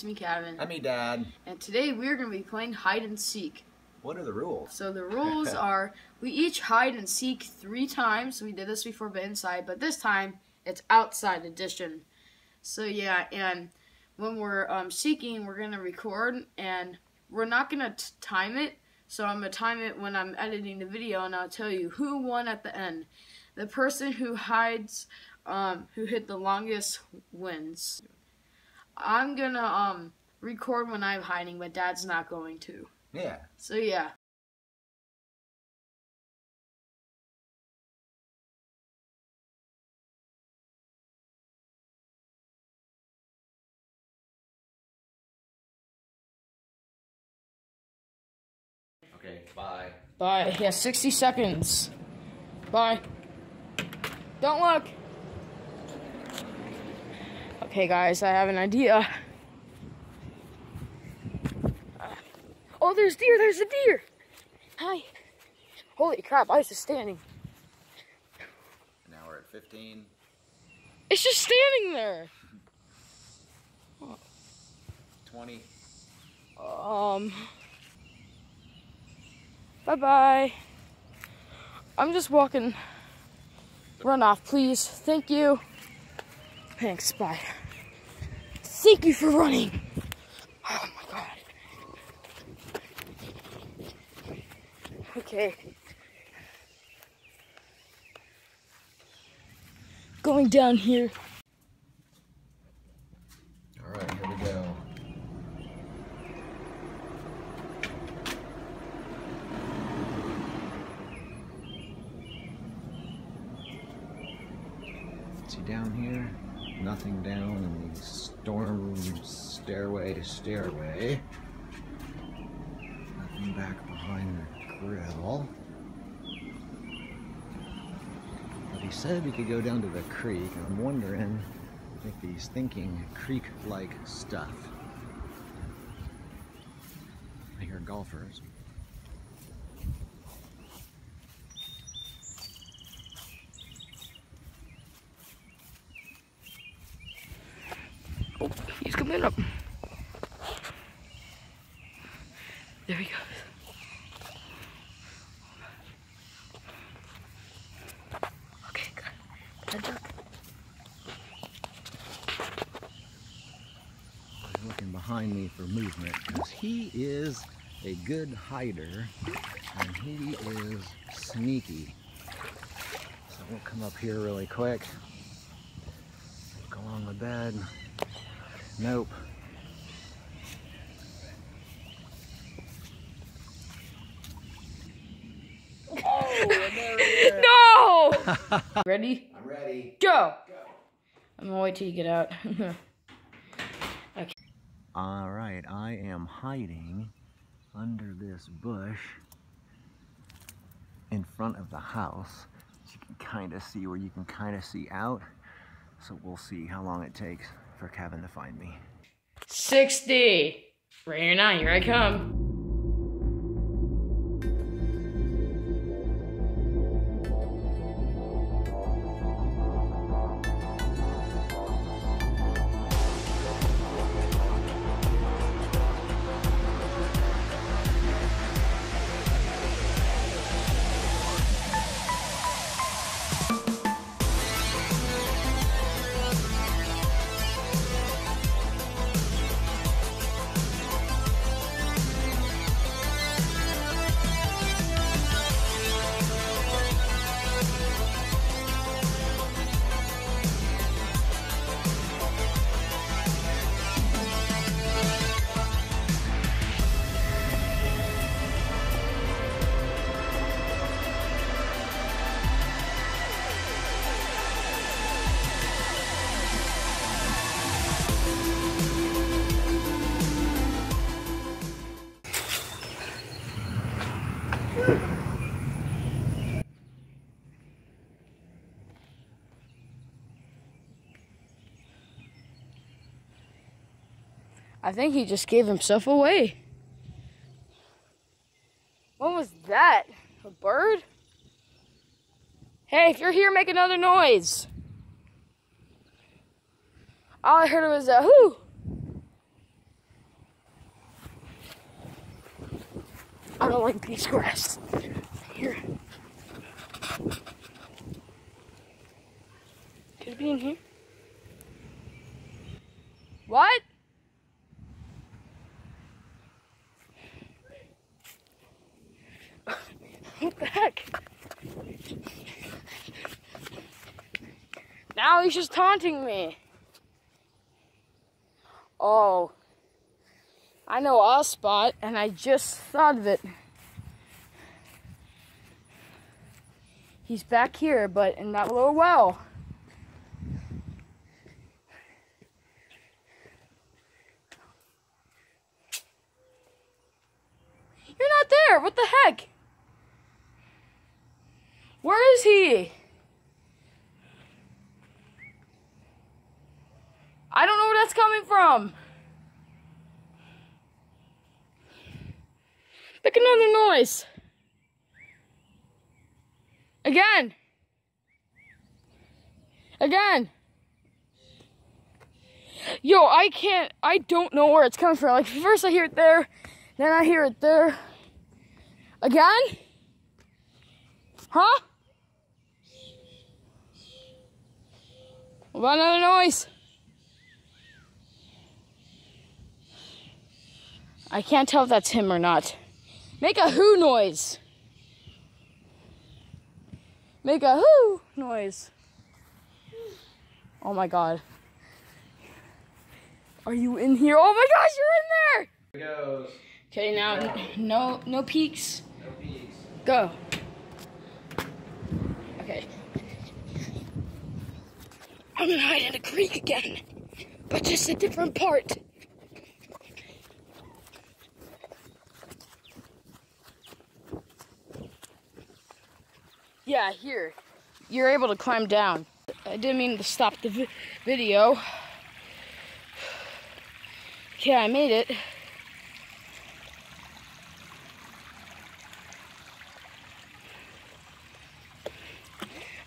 it's me, Cavin. I'm me, Dad. And today we're going to be playing hide and seek. What are the rules? So the rules are we each hide and seek three times. We did this before, but inside. But this time it's outside edition. So yeah, and when we're um, seeking, we're gonna record, and we're not gonna time it. So I'm gonna time it when I'm editing the video, and I'll tell you who won at the end. The person who hides, um, who hit the longest wins. I'm gonna um record when I'm hiding, but Dad's not going to. Yeah. So yeah. Okay, bye. Bye. Yeah, 60 seconds. Bye. Don't look. Okay, guys, I have an idea. Oh, there's deer. There's a deer. Hi. Holy crap, ice is standing. Now we're at 15. It's just standing there. 20. Um. Bye bye. I'm just walking. Run off, please. Thank you. Thanks. Bye. Thank you for running. Oh my god. Okay. Going down here. All right, here we go. See down here, nothing down in the storm stairway. Nothing back behind the grill. But he said we could go down to the creek. I'm wondering if he's thinking creek-like stuff. I hear golfers. Oh, he's coming up. There he goes. Okay, good. Good job. He's looking behind me for movement because he is a good hider and he is sneaky. So we'll come up here really quick. Look along the bed. Nope. No! Ready? I'm ready. Go! I'm gonna wait till you get out. All right, I am hiding under this bush in front of the house. You can kind of see where you can kind of see out. So we'll see how long it takes for Cavin to find me. 60. Right here now, here I come. I think he just gave himself away. What was that? A bird? Hey, if you're here, make another noise. All I heard was a whoo. I don't like these grass. Here. Could it be in here? What? What the heck? Now he's just taunting me. Oh. I know a spot, and I just thought of it. He's back here, but in that little well. You're not there. What the heck? Where is he? I don't know where that's coming from. Make another noise. Again. Again. Yo, I can't, I don't know where it's coming from. Like, first I hear it there, then I hear it there. Again? Huh? What about another noise? I can't tell if that's him or not. Make a who noise. Make a who noise. Oh my god. Are you in here? Oh my gosh, you're in there! Here goes. Okay, now no no. No peaks. Go. Okay. I'm gonna hide in a creek again, but just a different part. Yeah, here. You're able to climb down. I didn't mean to stop the vi- video. Okay, I made it.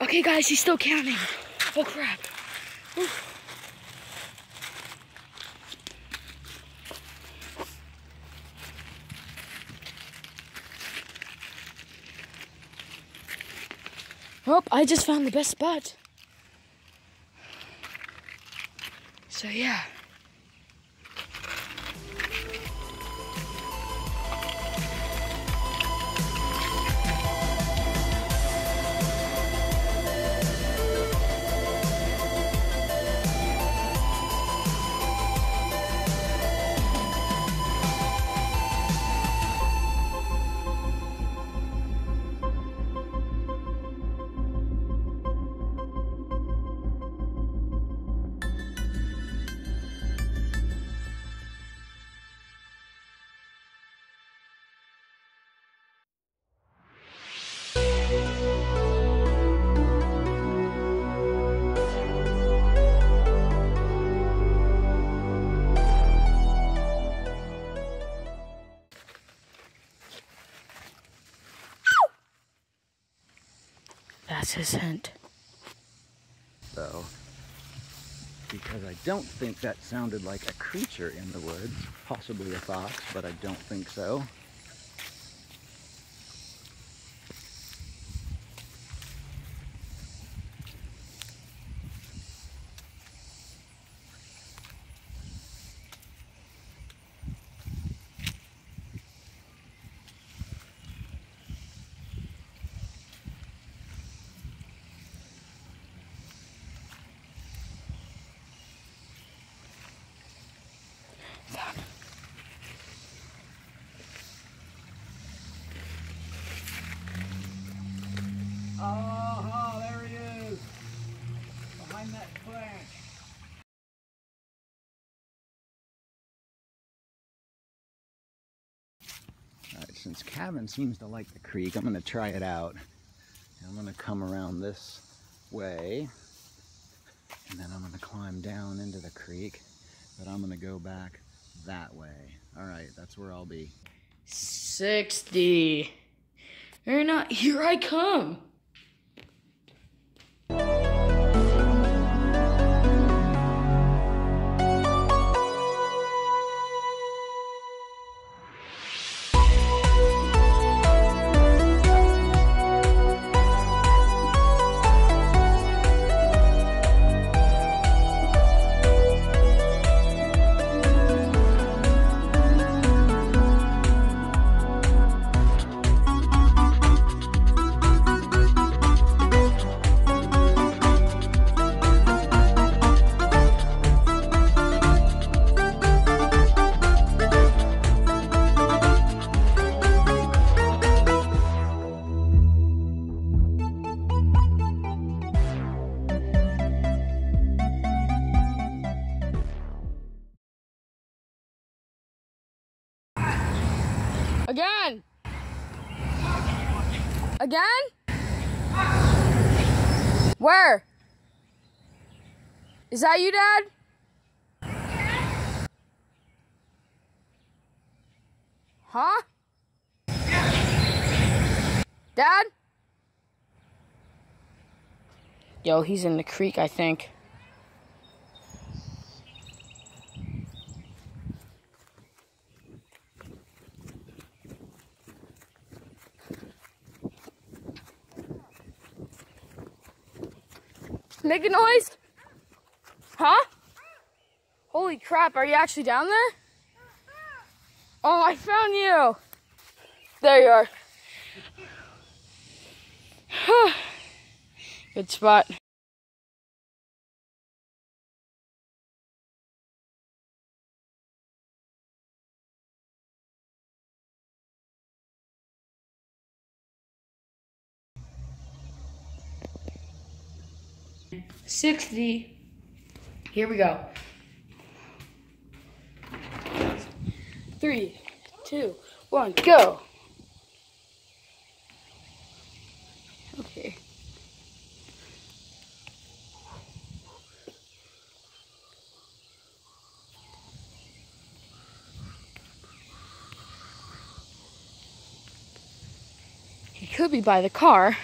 Okay, guys, he's still counting. Oh, crap. Well, I just found the best spot. So, yeah. His hint. Because I don't think that sounded like a creature in the woods. Possibly a fox, but I don't think so. Oh, there he is. Behind that branch. Since Cavin seems to like the creek, I'm gonna try it out. I'm gonna come around this way, and then I'm gonna climb down into the creek, but I'm gonna go back that way. Alright, that's where I'll be. 60. You're not. Here I come. Again? Where? Is that you, Dad? Huh? Dad? Yo, he's in the creek, I think. Make a noise? Huh? Holy crap, are you actually down there? Oh, I found you. There you are. Good spot. Sixty. Here we go. Three, two, one, go. Okay. He could be by the car.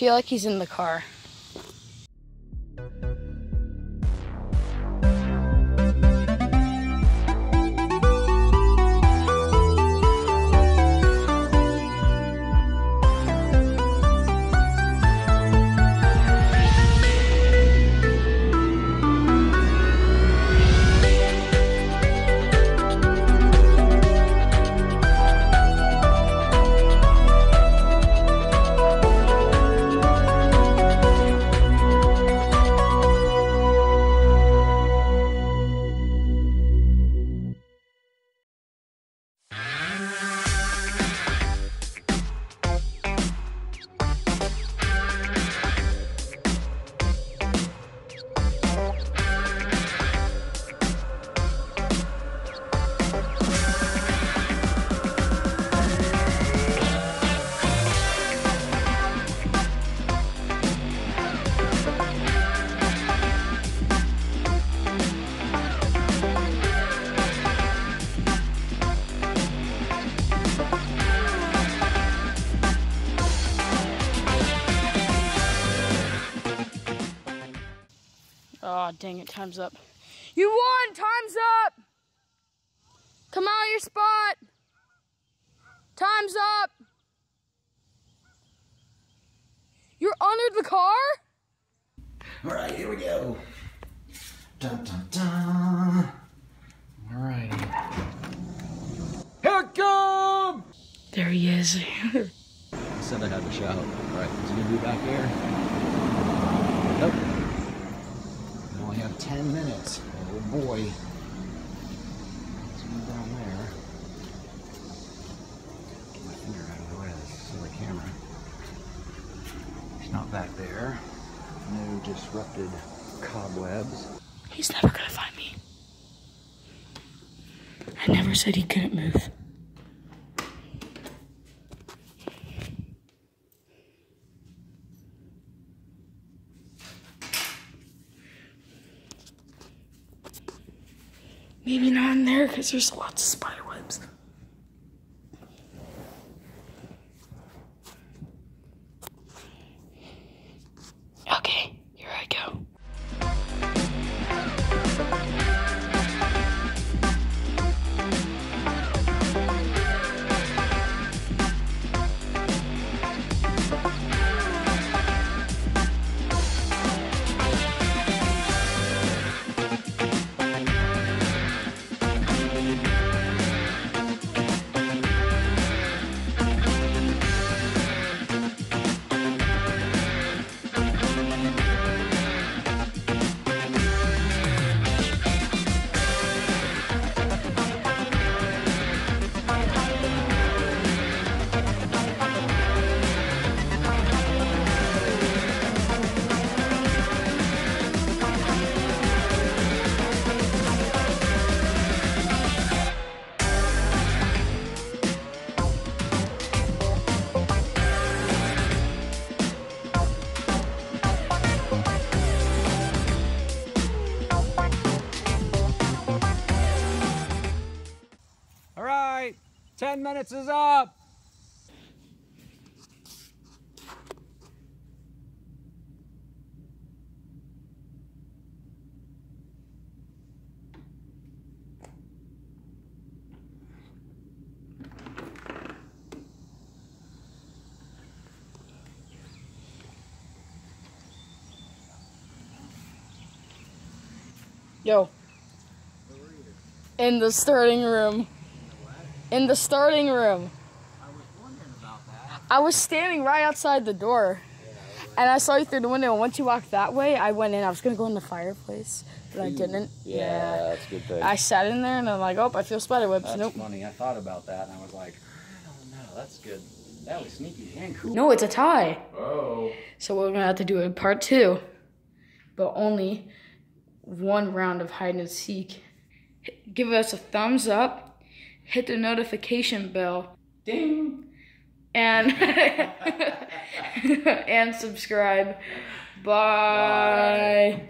Feel like he's in the car. Dang it, time's up. You won! Time's up! Come out of your spot! Time's up! You're under the car? All right, here we go. Dun dun dun. All right. Here it comes! There he is. I said I had to shout. All right, is he gonna be back there? Nope. We only have 10 minutes. Oh boy. It's down there. Get my finger out of the way of this silly camera. He's not back there. No disrupted cobwebs. He's never gonna find me. I never said he couldn't move. Maybe not in there because there's lots of spider 10 minutes is up. Yo. In the starting room. In the starting room. I was wondering about that. I was standing right outside the door. And I saw you through the window. And once you walked that way, I went in. I was gonna go in the fireplace, but I didn't. Yeah, that's a good thing. I sat in there and I'm like, oh, I feel spider webs. That's nope. funny. I thought about that and I was like, I don't know. That's good. That was sneaky and cool. No, it's a tie. Oh. So we're gonna have to do a part two, but only one round of hide and seek. Give us a thumbs up, hit the notification bell, Ding. and and subscribe. Bye.